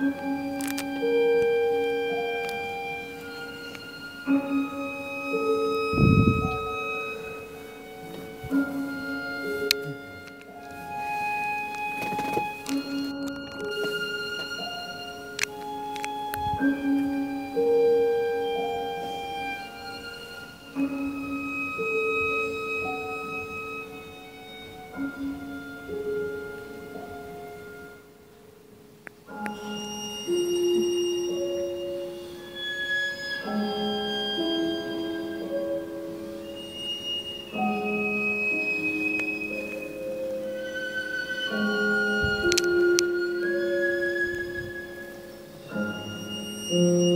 Música Mm-hmm.